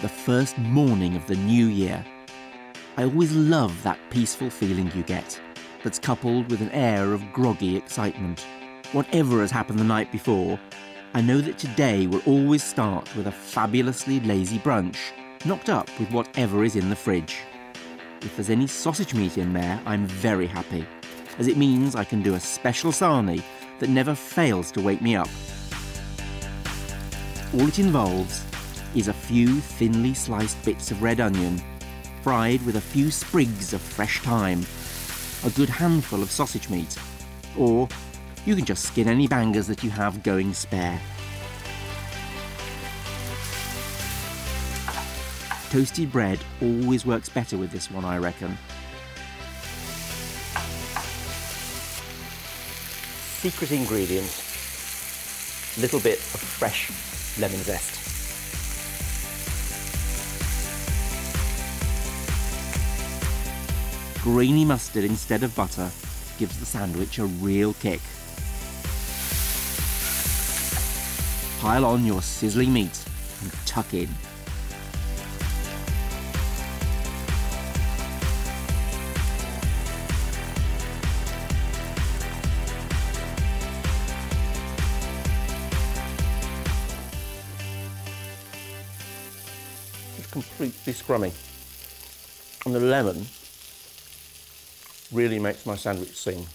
the first morning of the new year. I always love that peaceful feeling you get, that's coupled with an air of groggy excitement. Whatever has happened the night before, I know that today will always start with a fabulously lazy brunch, knocked up with whatever is in the fridge. If there's any sausage meat in there, I'm very happy, as it means I can do a special sarnie that never fails to wake me up. All it involves is a few thinly sliced bits of red onion, fried with a few sprigs of fresh thyme, a good handful of sausage meat, or you can just skin any bangers that you have going spare. Toasted bread always works better with this one, I reckon. Secret ingredient, little bit of fresh lemon zest. Grainy mustard instead of butter gives the sandwich a real kick. Pile on your sizzling meat and tuck in. It's completely scrummy. And the lemon really makes my sandwich sing.